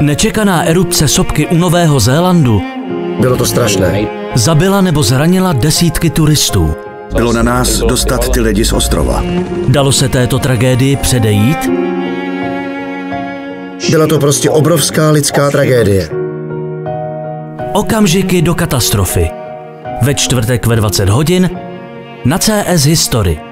Nečekaná erupce sopky u Nového Zélandu Bylo to strašné. zabila nebo zranila desítky turistů. Bylo na nás dostat ty lidi z ostrova. Dalo se této tragédii předejít? Byla to prostě obrovská lidská tragédie. Okamžiky do katastrofy. Ve čtvrtek ve 20 hodin na CS History.